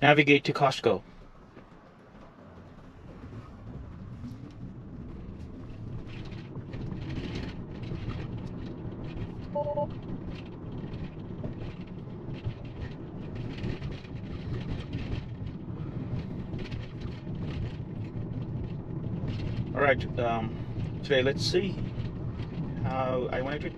Navigate to Costco. All right, um, today let's see how I wanted to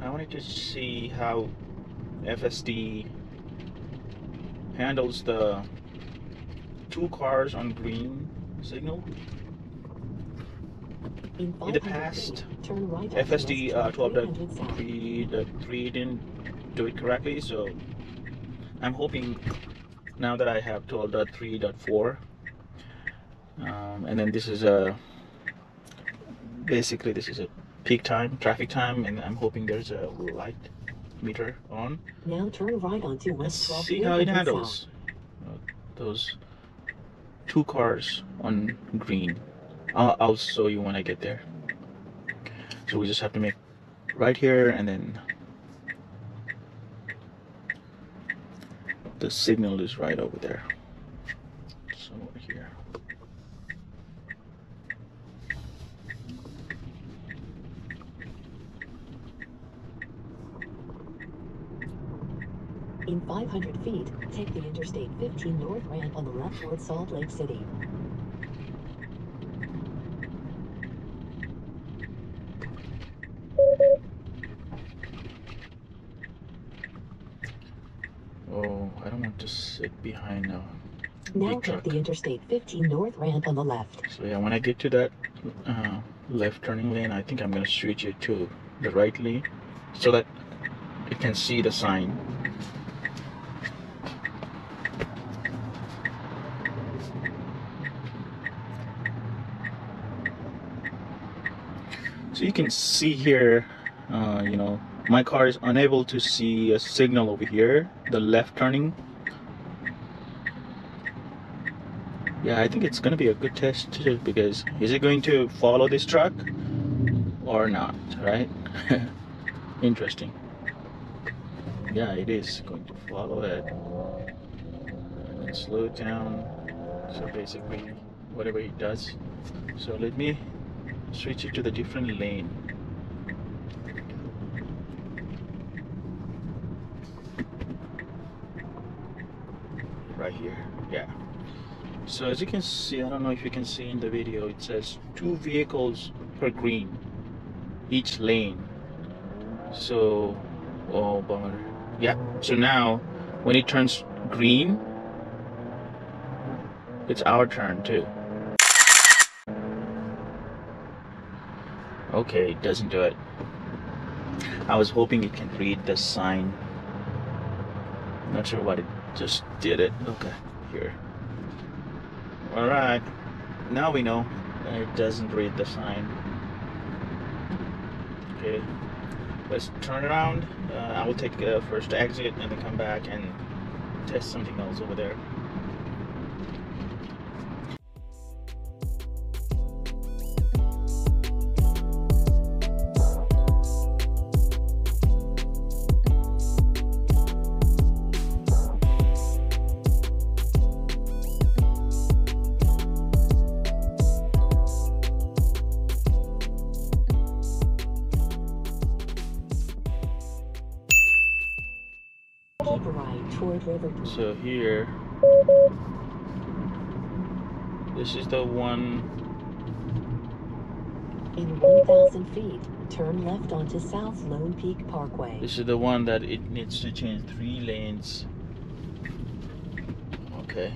I wanted to see how FSD handles the two cars on green signal. In, In the past, turn right FSD uh, West 300 south. 12.3 didn't do it correctly, so I'm hoping now that I have 12.3.4, um, and then this is a basically this is a peak time, traffic time, and I'm hoping there's a light meter on. Now turn right onto West 12 see how it handles uh, those two cars on green. I'll, I'll show you when I get there. So we just have to make right here and then the signal is right over there. Somewhere here. south. In 500 feet, take the Interstate 15 north ramp on the left toward Salt Lake City. Oh, I don't want to sit behind now. Now take the Interstate 15 north ramp on the left. So yeah, when I get to that uh, left turning lane, I think I'm gonna switch it to the right lane so that it can see the sign. So you can see here, uh, you know, my car is unable to see a signal over here, the left turning Yeah, I think it's gonna be a good test too because is it going to follow this truck or not, right? Interesting. Yeah, it is going to follow it and slow down. So basically, whatever it does. So let me switch it to the different lane. Right here, yeah. So as you can see, I don't know if you can see in the video, it says two vehicles per green, each lane. So, oh bummer. Yeah, so now when it turns green, it's our turn too. Okay, it doesn't do it. I was hoping it can read the sign. Not sure what it just did it. Okay, here. Alright, now we know it doesn't read the sign. Okay, let's turn around. Uh, I will take uh, first exit and then come back and test something else over there. So here, this is the one. In 1,000 feet, turn left onto South Lone Peak Parkway. This is the one that it needs to change three lanes. Okay.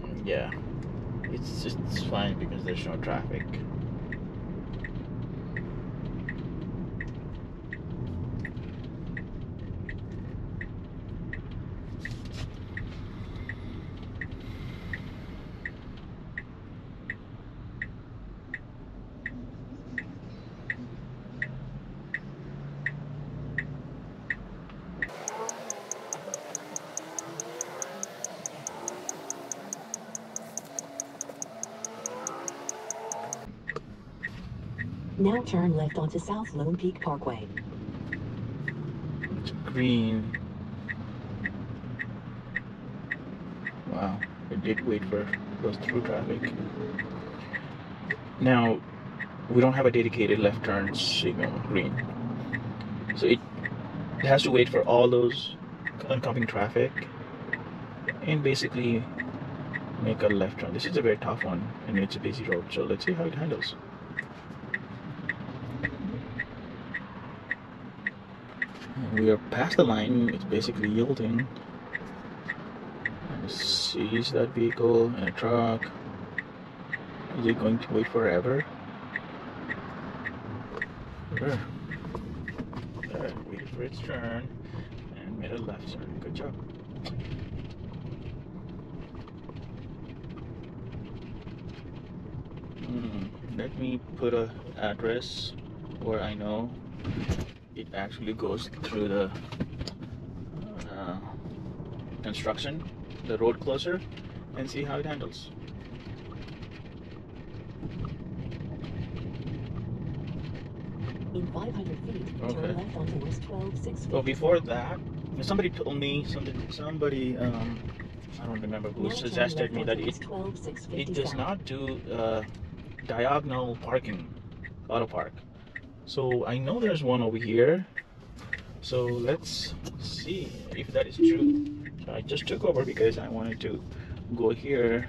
Mm, Yeah. It's just it's fine because there's no traffic. Now turn left onto South Lone Peak Parkway. It's green. Wow, it did wait for goes through traffic. Now, we don't have a dedicated left turn signal green, so it, it has to wait for all those oncoming traffic and basically make a left turn. This is a very tough one and it's a busy road, so let's see how it handles. We are past the line, it's basically yielding. And sees that vehicle and a truck. Is it going to wait forever? Sure. Alright, waited for its turn and made a left turn. Good job. Hmm, let me put a address where I know it actually goes through the uh, construction, the road closer, and see how it handles. In 500 feet, Okay. turn left onto West 12 650 So before that, somebody told me something. Somebody, um, I don't remember who suggested me that it 12 650 it does not do uh, diagonal parking, auto park. So I know there's one over here. So let's see if that is true. So I just took over because I wanted to go here.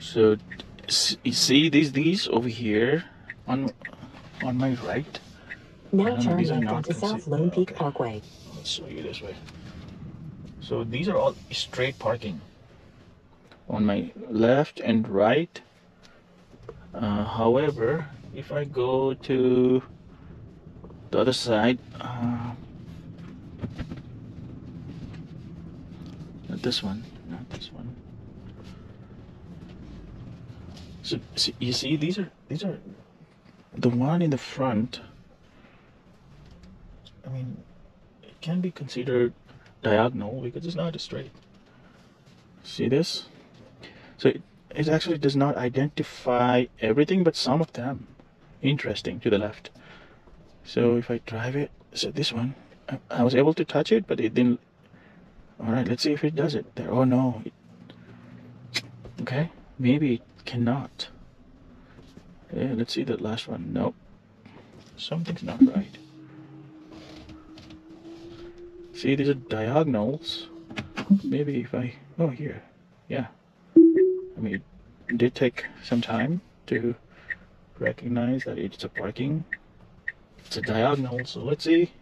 So you see these these over here on on my right. Now turn left onto South Lone oh, Peak okay. Parkway. Let's show you this way. So these are all straight parking on my left and right. Uh, however, if I go to the other side, uh, not this one, not this one. So, so you see, these are these are the one in the front. I mean, it can be considered diagonal because it's not straight. See this? So it, it actually does not identify everything but some of them. Interesting to the left. So hmm. if I drive it, so this one, I, I was able to touch it, but it didn't. All right, let's see if it does it there. Oh no. It, okay, maybe it cannot. Yeah, let's see that last one. Nope. Something's not right. See, these are diagonals. Maybe if I, oh here, yeah. Mean, it did take some time to recognize that it's a parking. It's a diagonal, so let's see.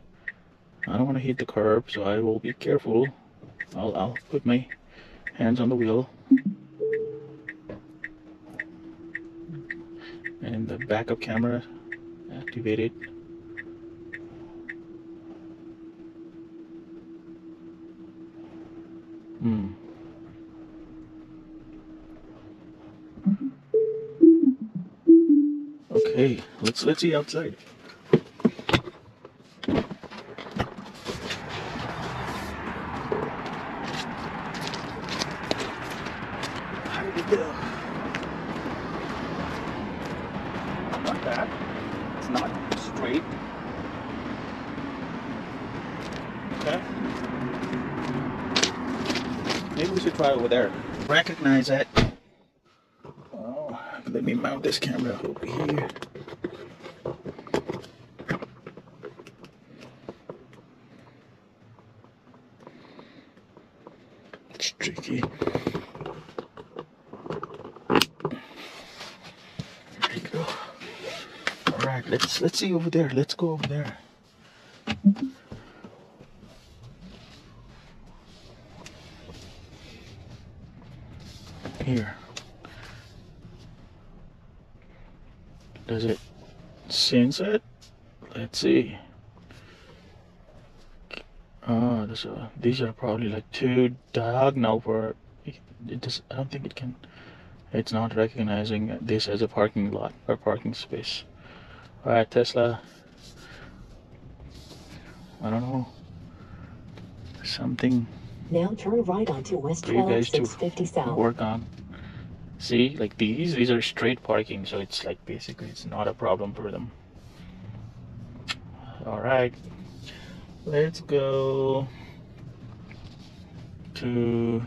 I don't want to hit the curb, so I will be careful. I'll, I'll put my hands on the wheel. And the backup camera activated. Hmm. Okay, let's let's see outside. Maybe we should try over there. Recognize it. Let me mount this camera over here. It's tricky. There you go. All right, let's let's see over there. Let's go over there. Here. Does it sense it? Let's see. Oh, this, uh, these are probably like too diagonal for it, does, I don't think it can it's not recognizing this as a parking lot or parking space. Alright, Tesla. I don't know. Something Now turn right onto West for you 12 guys to 650 south. work on. See, like these, these are straight parking, so it's like basically it's not a problem for them. All right, let's go to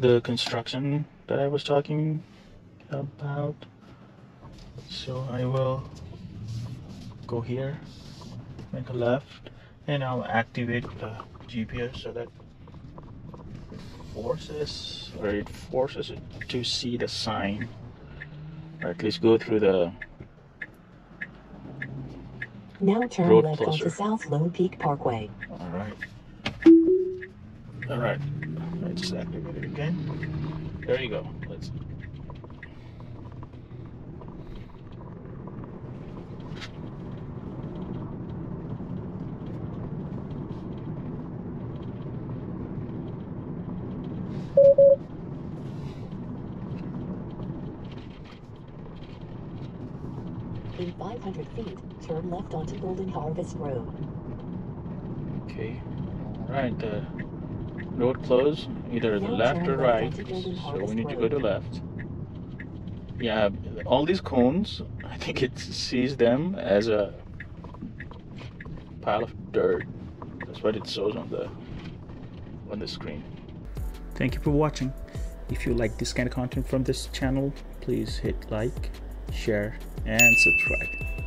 the construction that I was talking about. So I will go here, make a left, and I'll activate the GPS so that forces or it forces it to see the sign. Or at least go through the Now turn Road left closer. onto South Lone Peak Parkway. all right. All right. Let's activate it again. There you go. Let's In 500 feet, turn left onto Golden Harvest Road. okay. All right the road closed either the left or right. so we need to go to left. Yeah all these cones i think it sees them as a pile of dirt. That's what it shows on the on the screen thank you for watching. If you like this kind of content from this channel please hit like share and subscribe